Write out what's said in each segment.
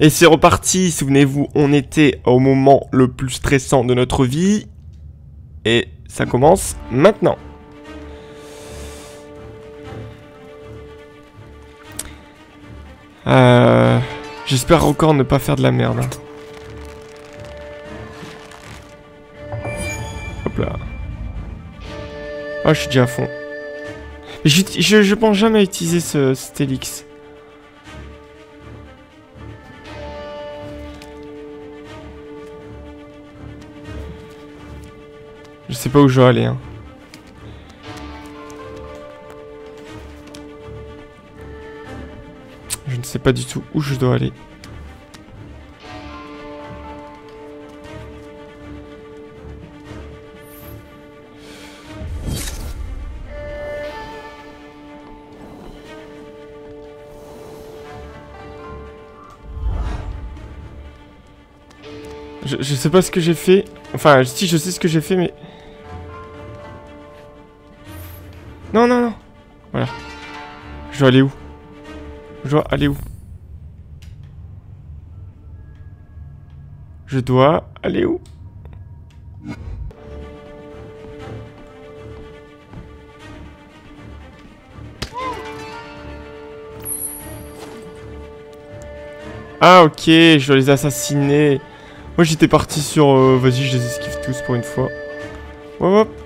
Et c'est reparti, souvenez-vous, on était au moment le plus stressant de notre vie. Et ça commence maintenant. Euh, J'espère encore ne pas faire de la merde. hein. Hop là. Ah, je suis déjà à fond. Je, pense jamais utiliser ce, cet. Je sais pas où je dois aller. Hein. Je ne sais pas du tout où je dois aller. Je, je sais pas ce que j'ai fait. Enfin, si je sais ce que j'ai fait, mais... Je dois aller où? Je dois aller où? Je dois aller où? Ah ok, je dois les assassiner. Moi j'étais parti sur... euh, Vas-y, je les esquive tous pour une fois. Hop hop.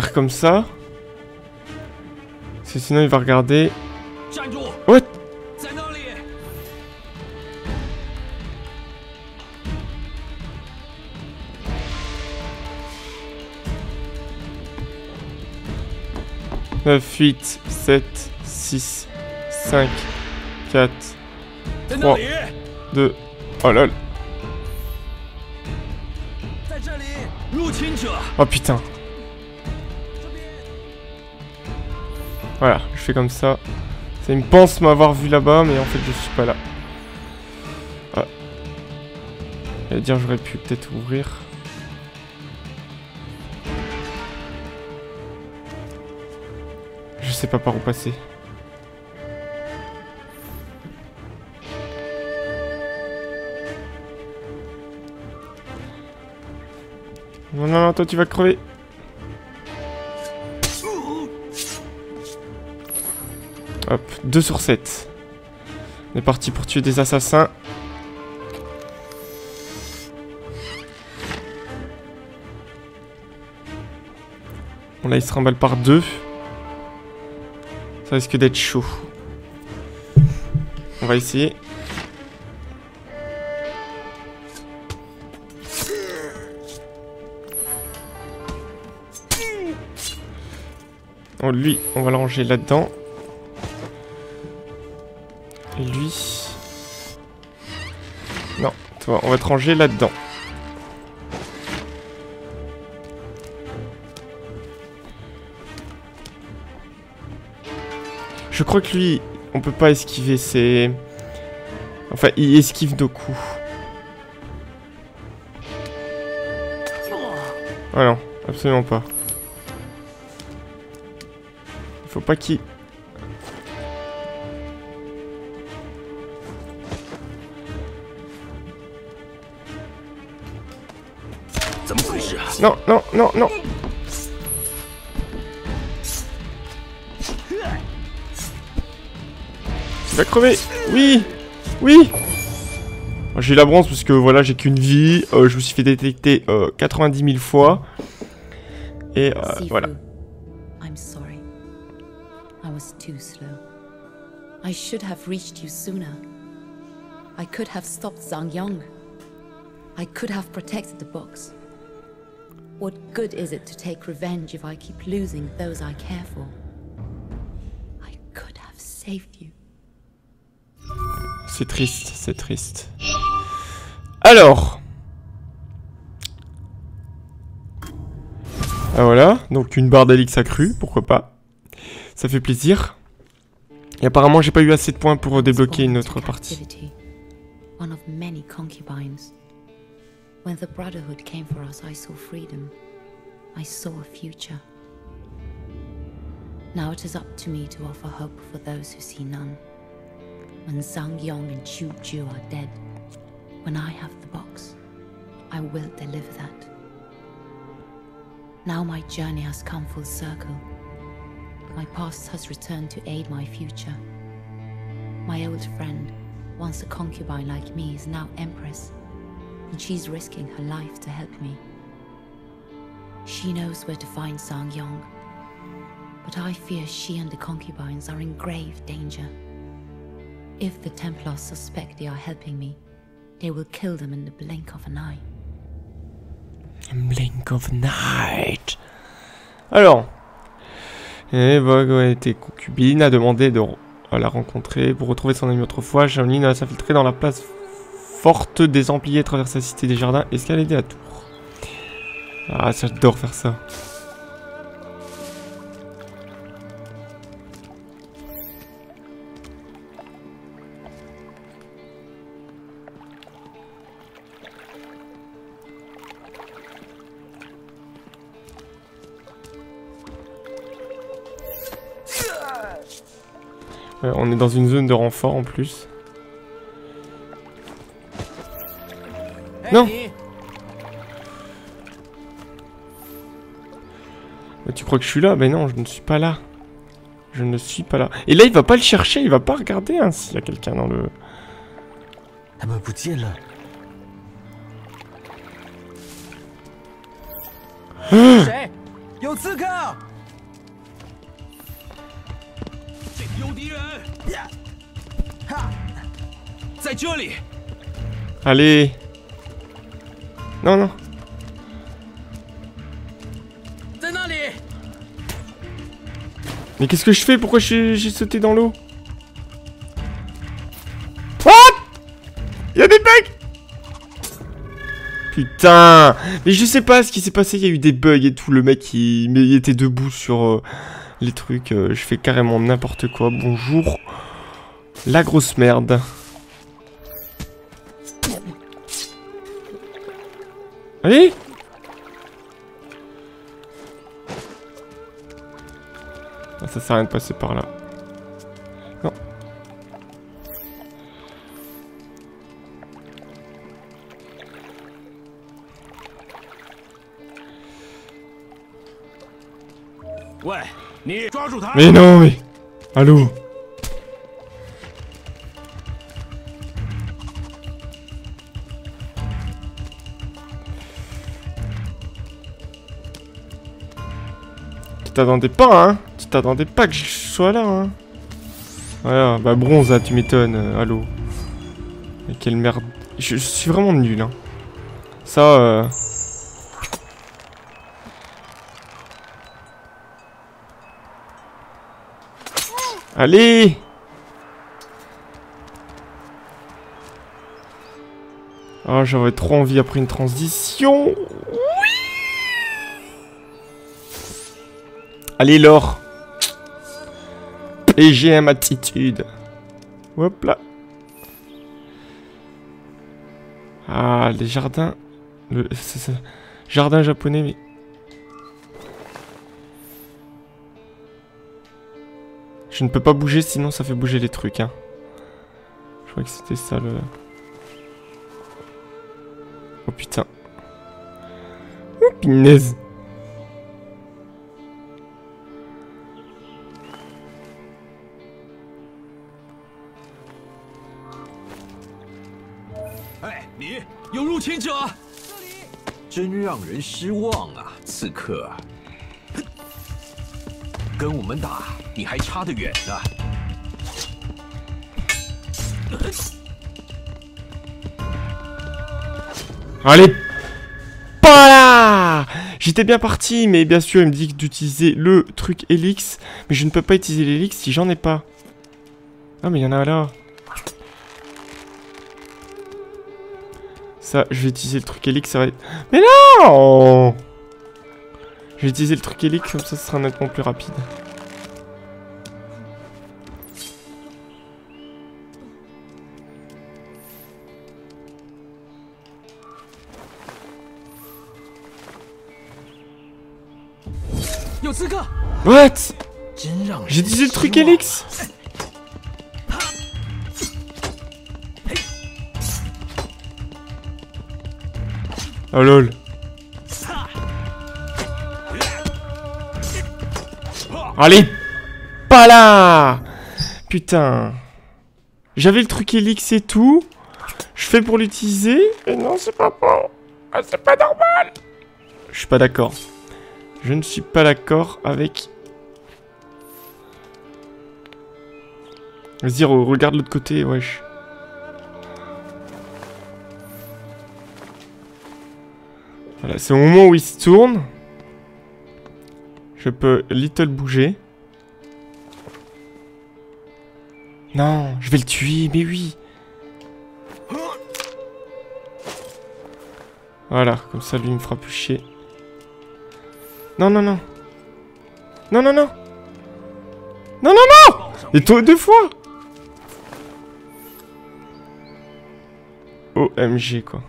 faire comme ça. Parce que sinon il va regarder. What? Neuf, huit, sept, six, cinq, quatre, trois, deux. Oh lol. Oh putain. Voilà, je fais comme ça. Ça me pense m'avoir vu là-bas, mais en fait je suis pas là. Ah. J'allais dire j'aurais pu peut-être ouvrir. Je sais pas par où passer. Non, non, non, toi tu vas crever. Hop, 2 sur 7. On est parti pour tuer des assassins. Bon là il se remballe par deux. Ça risque d'être chaud. On va essayer. Oh, lui, on va le ranger là-dedans. On va te ranger là-dedans. Je crois que lui, on peut pas esquiver ses... Enfin, il esquive nos coups. Ah non, absolument pas. Il faut pas qu'il... Non, non, non, non Tu vas crever Oui Oui J'ai la bronze parce que voilà, j'ai qu'une vie. euh, je me suis fait détecter euh, 90 000 fois. Et euh, voilà. I'm sorry. I was too slow. I should have reached you sooner. I could have stopped Zhang Yong. I could have protected the box. What good is it to take revenge if I keep losing those I care for? I could have saved you. C'est triste, c'est triste. Alors. Ah voilà, donc une barre d'Alix accrue, pourquoi pas. Ça fait plaisir. Et apparemment j'ai pas eu assez de points pour débloquer une autre partie. captivity, One of many concubines. When the Brotherhood came for us, I saw freedom. I saw a future. Now it is up to me to offer hope for those who see none. When Zhang Yong and Chu Ju are dead, when I have the box, I will deliver that. Now my journey has come full circle. My past has returned to aid my future. My old friend, once a concubine like me, is now Empress, and she's risking her life to help me. She knows where to find Sang Yong, but I fear she and the concubines are in grave danger. If the Templars suspect they are helping me, they will kill them in the blink of an eye. Blink of Night. Alors. Et Vogue a été concubine, a demandé de la rencontrer pour retrouver son ami autrefois. Shaolin a s'infiltrer dans la place forte des Ampliers, traverser la cité des jardins, escalader la tour. Ah, j'adore faire ça. Ouais, on est dans une zone de renfort en plus. Non. Mais tu crois que je suis là? Mais non, je ne suis pas là. Je ne suis pas là. Et là, il va pas le chercher, il va pas regarder hein, s'il y a quelqu'un dans le... Ah bah, là. Ah Allez. Non, non. Mais qu'est-ce que je fais? Pourquoi j'ai sauté dans l'eau? What? Y'a des bugs? Putain. Mais je sais pas ce qui s'est passé, il y a eu des bugs et tout, le mec il, était debout sur euh, les trucs, euh, je fais carrément n'importe quoi. Bonjour, la grosse merde. Allez ah, Ça sert à rien de passer par là. Non. Mais non, mais... Allô? T'attendais pas, hein Tu t'attendais pas que je sois là, hein Voilà, bah bronze, là, tu m'étonnes, euh, allô. Mais quelle merde... Je, suis vraiment nul, hein. Ça, euh... Allez Oh, j'aurais trop envie après une transition. Allez, l'or. PGM attitude. Hop là. Ah, les jardins. Le. Jardin japonais, mais. Je ne peux pas bouger sinon ça fait bouger les trucs hein. Je crois que c'était ça le... Oh putain. Oh pinaise. 真让人失望啊，刺客！跟我们打，你还差得远呢。 Allez Pas là J'étais bien parti, mais bien sûr, il me dit d'utiliser le truc Helix. Mais je ne peux pas utiliser l'Helix si j'en ai pas. Ah, mais il y en a là. Ça, je vais utiliser le truc Helix, ça va être... Mais non! Je vais utiliser le truc Helix, comme ça, ce sera nettement plus rapide. What? J'ai utilisé le truc Helix! Oh lol. Allez Pas là Putain. J'avais le truc Elix et tout. Je fais pour l'utiliser. Et non, c'est pas bon. Ah, c'est pas normal. Je suis pas d'accord. Je ne suis pas d'accord avec Vas-y, re- regarde l'autre côté, wesh. Voilà, c'est au moment où il se tourne. Je peux little bouger. Non, je vais le tuer, mais oui. Voilà, comme ça lui il me fera plus chier. Non, non, non. Non, non, non. Non, non, non Et toi deux fois OMG quoi.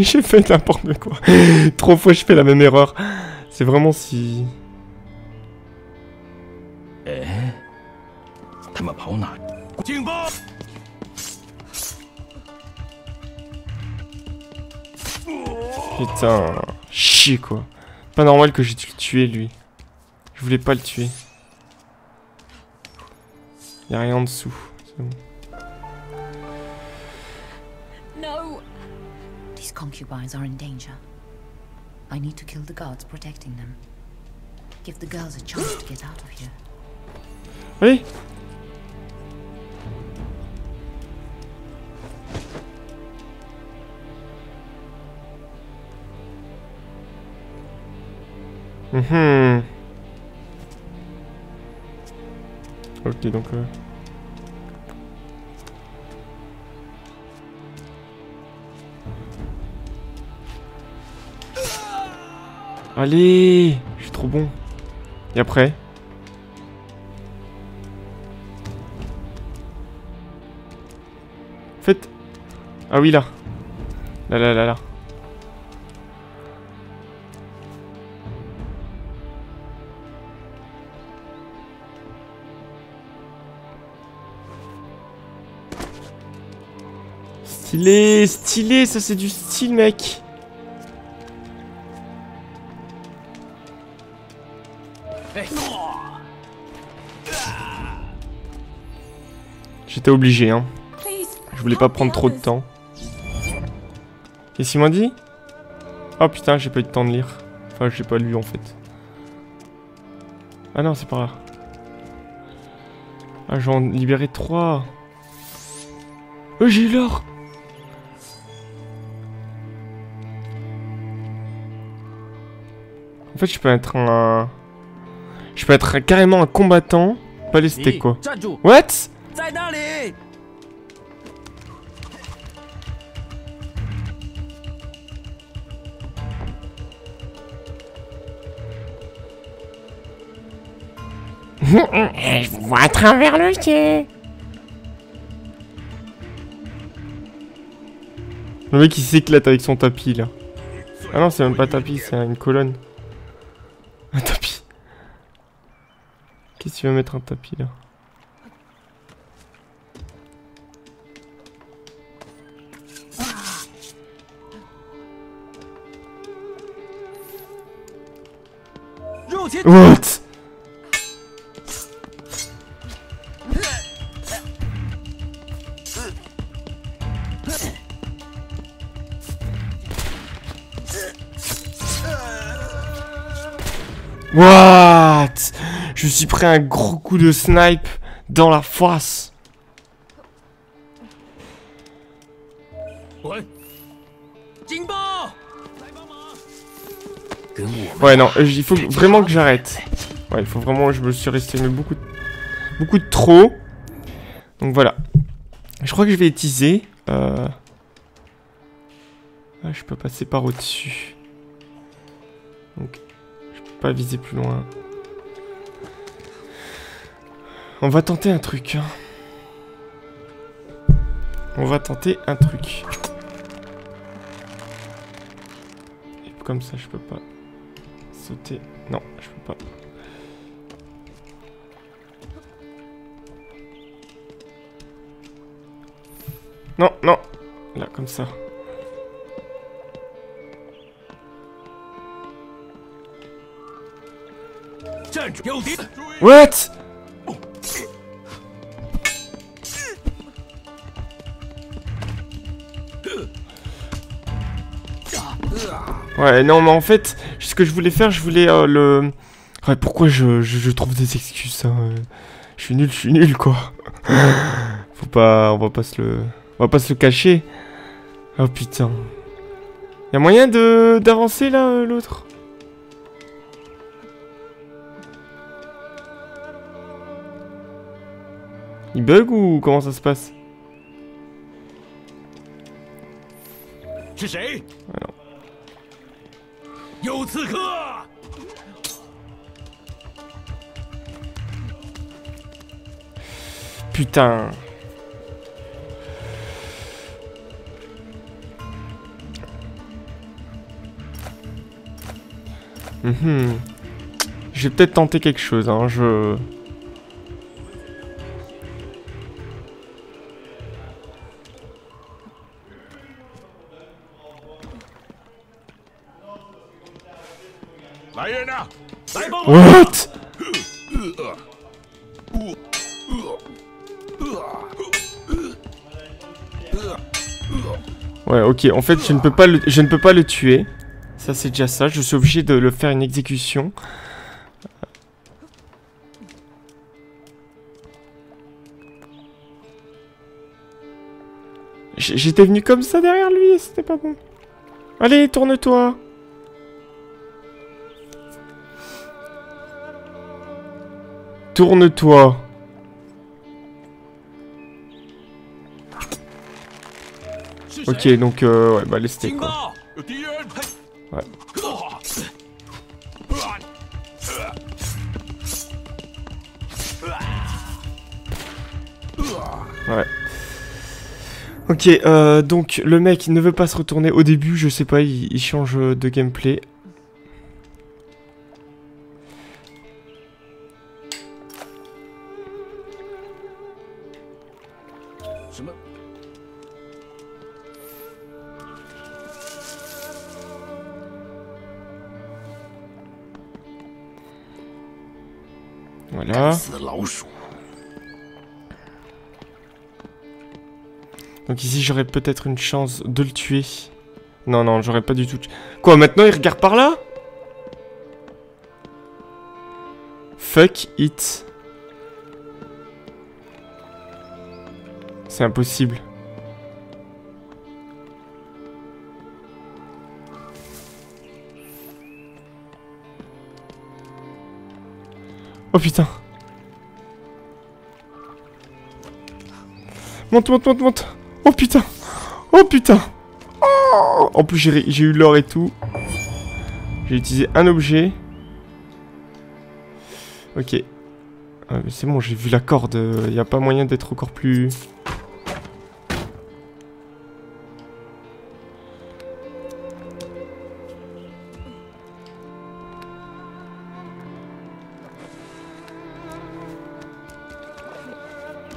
j'ai fait n'importe quoi. Trois fois, je fais la même erreur. C'est vraiment si... Putain, chier quoi. Pas normal que j'ai dû le tuer lui. Je voulais pas le tuer. Y a rien en dessous, c'est bon. Concubines are in danger. I need to kill the guards protecting them. Give the girls a chance to get out of here. Oui Mhm. Ok, donc... euh, Allez Je suis trop bon. Et après? En fait... Ah oui, là. Là, là, là, là. Stylé, stylé, ça c'est du style, mec. J'étais obligé, hein. Je voulais pas prendre trop de temps. Qu'est-ce qu'il m'a dit? Oh putain, j'ai pas eu le temps de lire. Enfin, j'ai pas lu en fait. Ah non, c'est par là. Ah, j'en libéré 3. Oh, j'ai eu l'or En fait, je peux être un... Je peux être carrément un combattant, pas les steaks, quoi. What? 在那里！ Je vous vois à travers le ciel. Le mec il s'éclate avec son tapis là. Ah non, c'est même pas tapis, c'est une colonne. Un tapis. Qu'est-ce que tu veux mettre un tapis là What? What? Je suis pris un gros coup de snipe dans la face. Ouais. Ouais, non, il faut vraiment que j'arrête. Ouais, il faut vraiment, je me suis resté mais beaucoup, de- trop. Donc voilà. Je crois que je vais teaser. Euh... Ah, je peux passer par au-dessus. Donc, je peux pas viser plus loin. On va tenter un truc. hein. On va tenter un truc. Comme ça, je peux pas. Sauter. Non, je peux pas. Non, non. Là, comme ça. What? Ouais, non, mais en fait, ce que je voulais faire, je voulais euh, le... Ouais, pourquoi je, je, je trouve des excuses, hein, euh, Je suis nul, je suis nul, quoi. Faut pas... On va pas se le... On va pas se le cacher. Oh, putain. Y'a moyen de d'avancer, là, euh, l'autre? Il bug ou comment ça se passe? 是谁？Alors. 有刺客！ Putain. Mhm. Je vais peut-être tenter quelque chose, hein, je... What? Ouais, ok. En fait, je ne peux pas le, je ne peux pas le tuer. Ça, c'est déjà ça. Je suis obligé de le faire une exécution. J'étais venu comme ça derrière lui c'était pas bon. Allez, tourne-toi. Tourne-toi. Ok, donc, euh, ouais, bah, laissez quoi. Ouais. Ouais. Ok, euh, donc le mec ne veut pas se retourner. Au début, je sais pas, il change de gameplay. Voilà. Donc ici j'aurais peut-être une chance de le tuer. Non, non, j'aurais pas du tout... Quoi, maintenant il regarde par là? Fuck it. C'est impossible. Oh putain. Monte, monte, monte, monte. Oh putain. Oh putain. Oh en plus j'ai eu l'or et tout. J'ai utilisé un objet. Ok. Mais c'est bon, j'ai vu la corde. Il n'y a pas moyen d'être encore plus...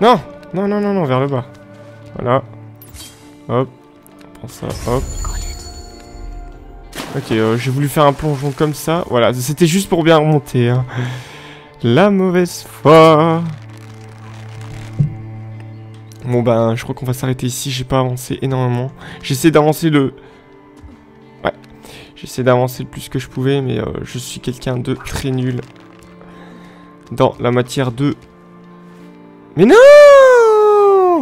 Non Non, non, non, non, vers le bas. Voilà. Hop. On prend ça, hop. Ok, euh, j'ai voulu faire un plongeon comme ça. Voilà, c'était juste pour bien remonter. hein. La mauvaise foi. Bon ben, je crois qu'on va s'arrêter ici. J'ai pas avancé énormément. J'essaie d'avancer le... Ouais. J'essaie d'avancer le plus que je pouvais, mais euh, je suis quelqu'un de très nul. Dans la matière de... Mais non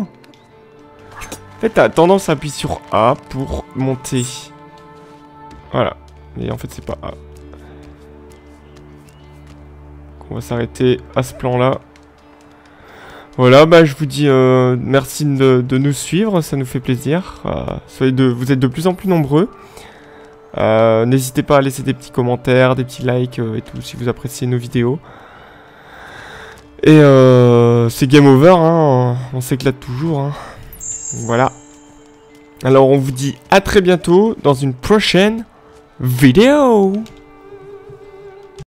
En fait, t'as tendance à appuyer sur A pour monter. Voilà. Mais en fait, c'est pas A. On va s'arrêter à ce plan-là. Voilà, bah je vous dis euh, merci de, nous suivre, ça nous fait plaisir. Euh, soyez de, vous êtes de plus en plus nombreux. Euh, N'hésitez pas à laisser des petits commentaires, des petits likes et tout si vous appréciez nos vidéos. Et euh, c'est game over, hein, on s'éclate toujours. Hein. Voilà. Alors on vous dit à très bientôt dans une prochaine vidéo.